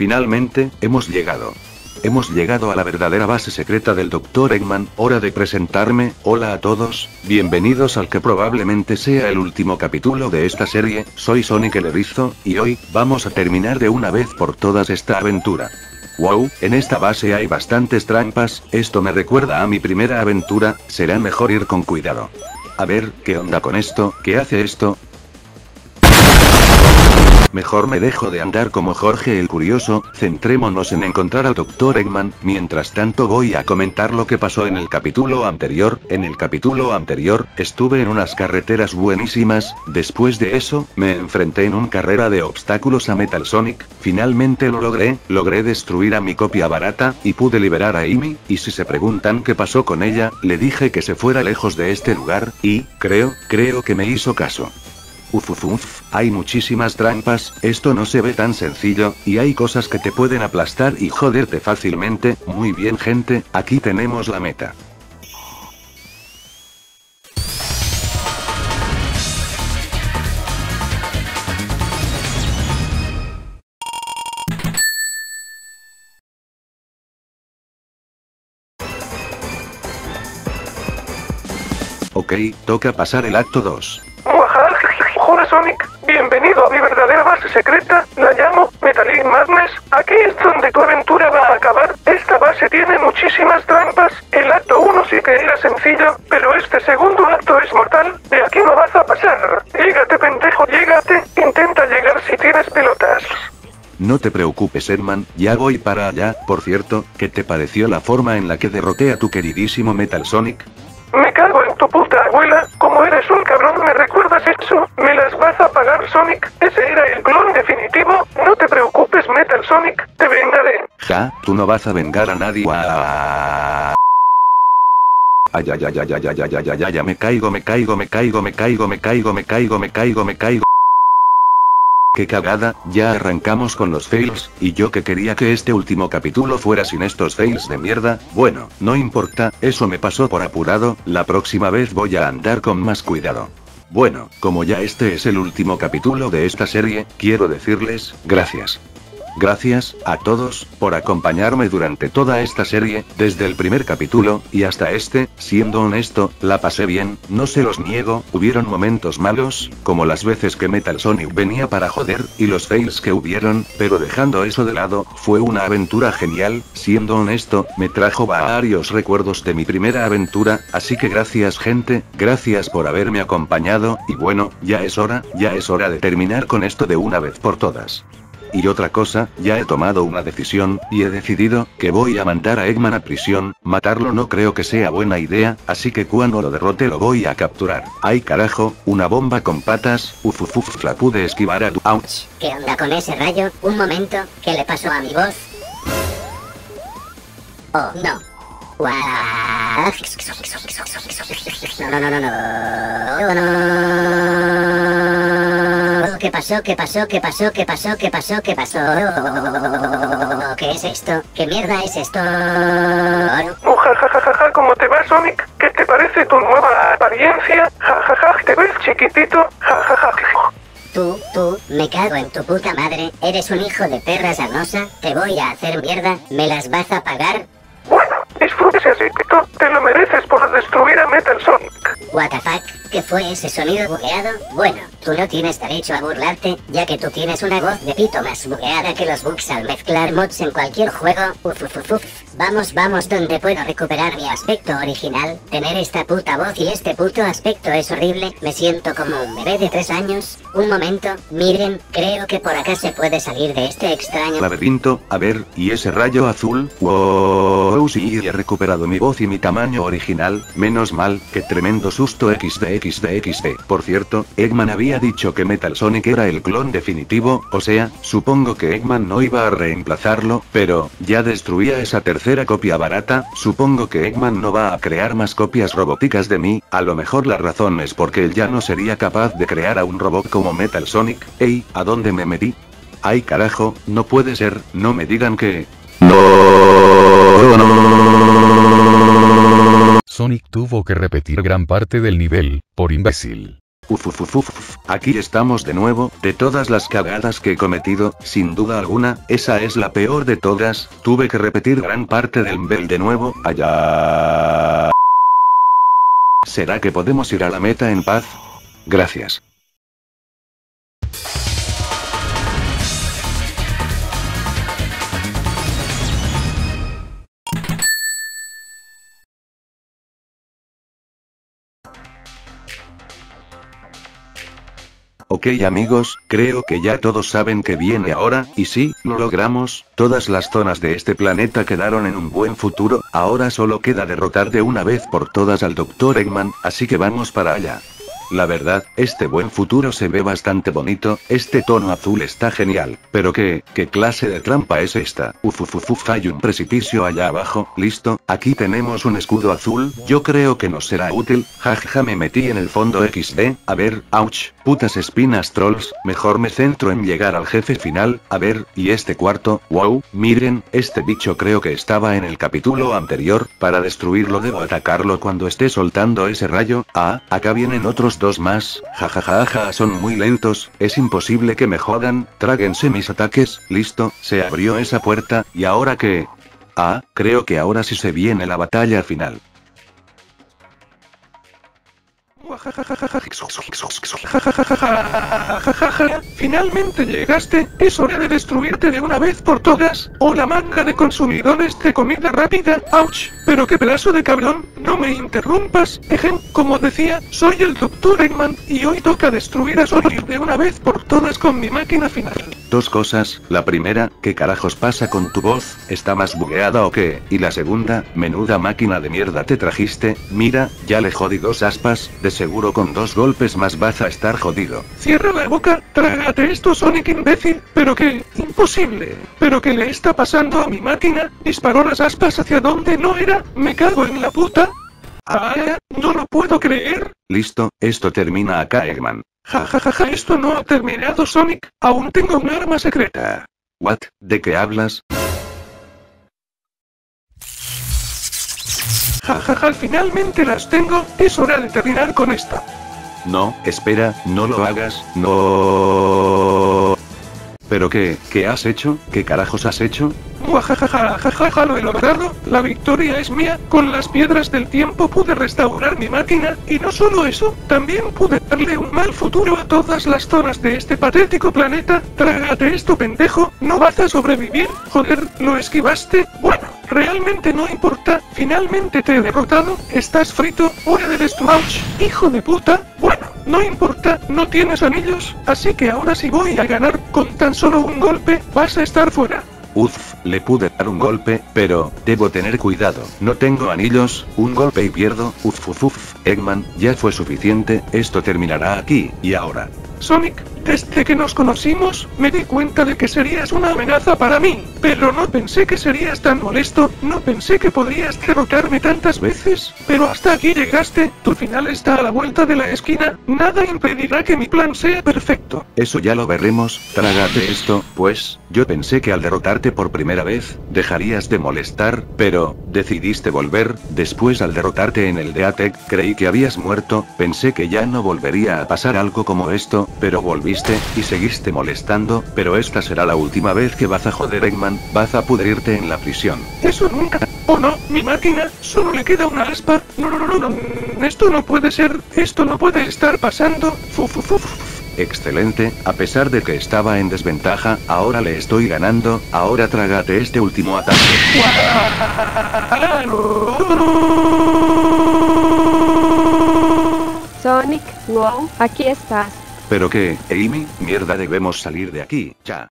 Finalmente, hemos llegado. Hemos llegado a la verdadera base secreta del Dr. Eggman, hora de presentarme, hola a todos, bienvenidos al que probablemente sea el último capítulo de esta serie, soy Sonic el Erizo, y hoy, vamos a terminar de una vez por todas esta aventura. Wow, en esta base hay bastantes trampas, esto me recuerda a mi primera aventura, será mejor ir con cuidado. A ver, ¿qué onda con esto? ¿Qué hace esto? Mejor me dejo de andar como Jorge el Curioso, centrémonos en encontrar al Dr. Eggman, mientras tanto voy a comentar lo que pasó en el capítulo anterior, en el capítulo anterior, estuve en unas carreteras buenísimas, después de eso, me enfrenté en un carrera de obstáculos a Metal Sonic, finalmente lo logré, logré destruir a mi copia barata, y pude liberar a Amy, y si se preguntan qué pasó con ella, le dije que se fuera lejos de este lugar, y, creo, creo que me hizo caso. Uf, uf, uf, hay muchísimas trampas, esto no se ve tan sencillo, y hay cosas que te pueden aplastar y joderte fácilmente, muy bien gente, aquí tenemos la meta. Ok, toca pasar el acto 2. Hola Sonic, bienvenido a mi verdadera base secreta, la llamo Metallic Madness, aquí es donde tu aventura va a acabar, esta base tiene muchísimas trampas, el acto 1 sí que era sencillo, pero este segundo acto es mortal, de aquí no vas a pasar, llégate pendejo, llégate, intenta llegar si tienes pelotas. No te preocupes, Herman, ya voy para allá. Por cierto, ¿qué te pareció la forma en la que derroté a tu queridísimo Metal Sonic? Me cago en tu puta abuela, como eres un cabrón me recuerdas eso, me las vas a pagar Ese era el clon definitivo, no te preocupes Metal Sonic, te vengaré. Ja, tú no vas a vengar a nadie. Ay, ay, ay, ay, ay, ay, ay, ay, ay, ay, me caigo, me caigo, me caigo, me caigo, me caigo, me caigo, me caigo, me caigo. Qué cagada, ya arrancamos con los fails, y yo que quería que este último capítulo fuera sin estos fails de mierda, bueno, no importa, eso me pasó por apurado, la próxima vez voy a andar con más cuidado. Bueno, como ya este es el último capítulo de esta serie, quiero decirles, gracias. Gracias, a todos, por acompañarme durante toda esta serie, desde el primer capítulo, y hasta este, siendo honesto, la pasé bien, no se los niego, hubieron momentos malos, como las veces que Metal Sonic venía para joder, y los fails que hubieron, pero dejando eso de lado, fue una aventura genial, siendo honesto, me trajo varios recuerdos de mi primera aventura, así que gracias gente, gracias por haberme acompañado, y bueno, ya es hora, ya es hora de terminar con esto de una vez por todas. Y otra cosa, ya he tomado una decisión, y he decidido, que voy a mandar a Eggman a prisión, matarlo no creo que sea buena idea, así que cuando lo derrote lo voy a capturar. ¡Ay carajo! Una bomba con patas, uf uf uf, la pude esquivar a tu... ¡Ouch! ¿Qué onda con ese rayo? Un momento, ¿qué le pasó a mi voz? Oh, no. No, no, no, no, no. ¿Qué pasó? ¿Qué pasó? ¿Qué pasó? ¿Qué pasó? ¿Qué pasó? ¿Qué pasó? ¿Qué es esto? ¿Qué mierda es esto? Uh, ja, ja, ja, ja, ja, ¿cómo te va Sonic? ¿Qué te parece tu nueva apariencia? Ja, ja, ja, ¿te ves chiquitito? Ja, ja, ja. Tú, tú, me cago en tu puta madre. Eres un hijo de perra sarnosa. Te voy a hacer mierda. ¿Me las vas a pagar? Bueno, disfruta ese te lo mereces por destruir a Metal Sonic. Fuck? ¿Qué fue ese sonido bugueado? Bueno, tú no tienes derecho a burlarte, ya que tú tienes una voz de pito más bugueada que los bugs al mezclar mods en cualquier juego. Uf, uf, uf, uf. Vamos, vamos, donde puedo recuperar mi aspecto original. Tener esta puta voz y este puto aspecto es horrible. Me siento como un bebé de tres años. Un momento, miren, creo que por acá se puede salir de este extraño Laberinto, a ver, ¿y ese rayo azul? Wow, sí, he recuperado mi voz y mi tamaño original, menos mal, que tremendo susto XD XD XD. Por cierto, Eggman había dicho que Metal Sonic era el clon definitivo, o sea, supongo que Eggman no iba a reemplazarlo, pero, ya destruía esa tercera copia barata, supongo que Eggman no va a crear más copias robóticas de mí, a lo mejor la razón es porque él ya no sería capaz de crear a un robot como Metal Sonic, ey, ¿a dónde me metí? Ay carajo, no puede ser, no me digan que... Sonic tuvo que repetir gran parte del nivel, por imbécil. Uf, aquí estamos de nuevo, de todas las cagadas que he cometido, sin duda alguna, esa es la peor de todas, tuve que repetir gran parte del bel de nuevo, allá. ¿Será que podemos ir a la meta en paz? Gracias. Ok amigos, creo que ya todos saben que viene ahora, y sí, lo logramos, todas las zonas de este planeta quedaron en un buen futuro, ahora solo queda derrotar de una vez por todas al Dr. Eggman, así que vamos para allá. La verdad, este buen futuro se ve bastante bonito, este tono azul está genial. Pero qué, ¿qué clase de trampa es esta? Uf, uf, uf, uf, hay un precipicio allá abajo, listo, aquí tenemos un escudo azul, yo creo que nos será útil, jajaja me metí en el fondo XD, a ver, ouch, putas espinas trolls, mejor me centro en llegar al jefe final, a ver, y este cuarto, wow, miren, este bicho creo que estaba en el capítulo anterior, para destruirlo debo atacarlo cuando esté soltando ese rayo, ah, acá vienen otros dos más, jajajaja son muy lentos, es imposible que me jodan, tráguense mis ataques, listo, se abrió esa puerta, y ahora qué? Ah, creo que ahora sí se viene la batalla final. Finalmente llegaste, es hora de destruirte de una vez por todas, o la manga de consumidores de comida rápida, ouch, pero qué pedazo de cabrón, no me interrumpas, ejem, como decía, soy el Dr. Eggman, y hoy toca destruir a Sonic de una vez por todas con mi máquina final. Dos cosas, la primera, ¿qué carajos pasa con tu voz? ¿Está más bugueada o qué? Y la segunda, menuda máquina de mierda te trajiste, mira, ya le jodí dos aspas, de seguro con dos golpes más vas a estar jodido. Cierra la boca, trágate esto Sonic imbécil, pero que, imposible, pero que le está pasando a mi máquina, disparó las aspas hacia donde no era, me cago en la puta. Ah, no lo puedo creer. Listo, esto termina acá Eggman. Ja ja ja ja, esto no ha terminado Sonic, aún tengo un arma secreta. What, ¿de qué hablas? Ja ja ja, finalmente las tengo, es hora de terminar con esta. No, espera, no lo hagas, no. ¿Pero qué, qué has hecho? ¿Qué carajos has hecho? Lo he logrado, la victoria es mía, con las piedras del tiempo pude restaurar mi máquina, y no solo eso, también pude darle un mal futuro a todas las zonas de este patético planeta, trágate esto pendejo, no vas a sobrevivir, joder, lo esquivaste, bueno, realmente no importa, finalmente te he derrotado, estás frito, hora de destruir, hijo de puta, bueno, no importa, no tienes anillos, así que ahora sí voy a ganar, con tan solo un golpe, vas a estar fuera. Uf, le pude dar un golpe, pero, debo tener cuidado, no tengo anillos, un golpe y pierdo, uf uf uf, Eggman, ya fue suficiente, esto terminará aquí, y ahora. Sonic, desde que nos conocimos, me di cuenta de que serías una amenaza para mí, pero no pensé que serías tan molesto, no pensé que podrías derrotarme tantas veces, pero hasta aquí llegaste, tu final está a la vuelta de la esquina, nada impedirá que mi plan sea perfecto. Eso ya lo veremos, trágate esto, pues, yo pensé que al derrotarte por primera vez, dejarías de molestar, pero, decidiste volver, después al derrotarte en el de Atec, creí que habías muerto, pensé que ya no volvería a pasar algo como esto, pero volviste, y seguiste molestando, pero esta será la última vez que vas a joder Eggman, vas a pudrirte en la prisión. Eso nunca. Oh no, mi máquina, solo le queda una aspa. No, no, no, no. Esto no puede ser, esto no puede estar pasando. Fu, fu, fu, fu. Excelente, a pesar de que estaba en desventaja, ahora le estoy ganando, ahora trágate este último ataque. Sonic, wow, aquí estás. Pero que, Amy, mierda debemos salir de aquí, ya.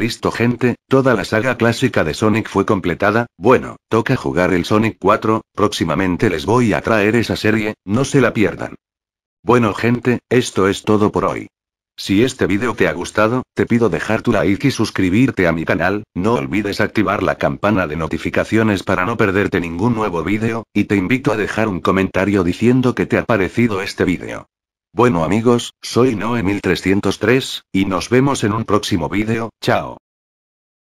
Listo gente, toda la saga clásica de Sonic fue completada, bueno, toca jugar el Sonic 4, próximamente les voy a traer esa serie, no se la pierdan. Bueno gente, esto es todo por hoy. Si este vídeo te ha gustado, te pido dejar tu like y suscribirte a mi canal, no olvides activar la campana de notificaciones para no perderte ningún nuevo vídeo, y te invito a dejar un comentario diciendo que te ha parecido este vídeo. Bueno amigos, soy Noe1303, y nos vemos en un próximo vídeo, chao.